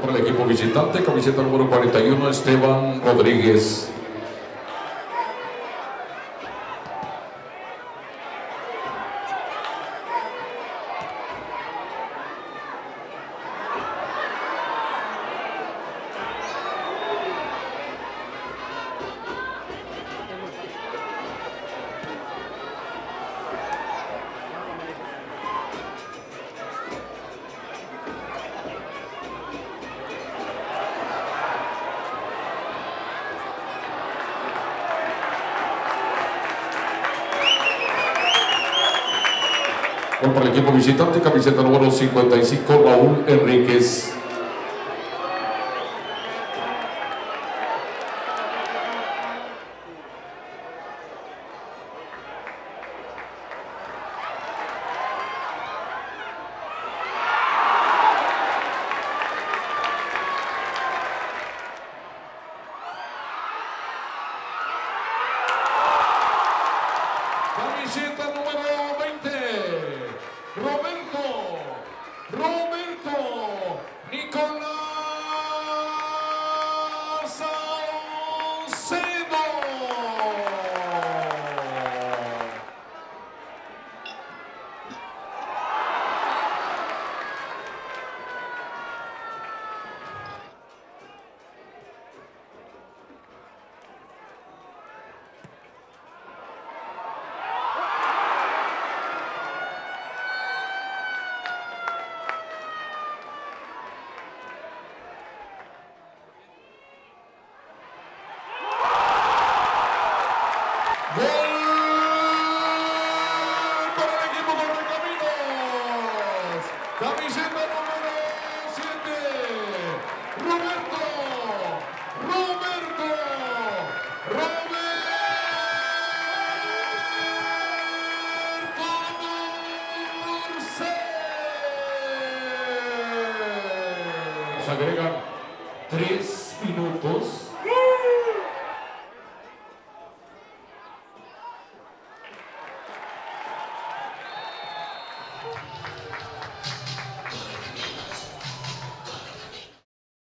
Por el equipo visitante, camiseta número 41, Esteban Rodríguez. Para el equipo visitante, camiseta número 55, Raúl Enríquez. Camiseta número 20, Roberto, Roberto, Nicolás camiseta número Roberto, Roberto, Roberto agregan tres minutos.